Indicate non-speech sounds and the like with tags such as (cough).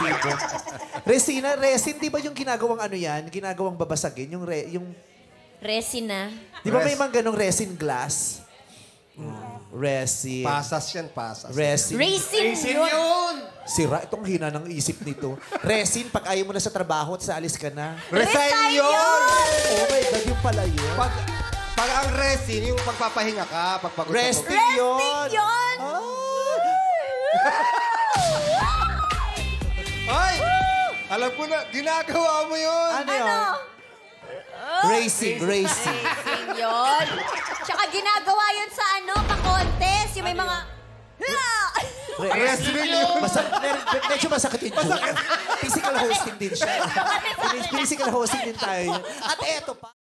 resibo. (laughs) Resina, resin, di ba yung ginagawang ano yan? Ginagawang babasagin? Yung, re, yung Resina. di ba may mga ganong resin glass? Mm, Resin. Pasas yan, pasas. Resin. Racing yun. Sira, itong hina ng isip nito. Resin, pag ayaw mo na sa trabaho at sa alis ka na. Resign yun! Oh my God, yung pala yun. Pag, pag ang resin, yung pagpapahinga ka, pagpagod sa Resting Resting yun. Alam ko na, ginagawa mo yun! Ano yun? Racing, racing. Racing yun. Tsaka ginagawa yun sa ano, pa-contest. Yung may mga... Re- Wrestling yun! Masa mer- medyo masakit yun. Physical hosting din siya. Physical hosting din tayo. At eto pa.